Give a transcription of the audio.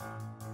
you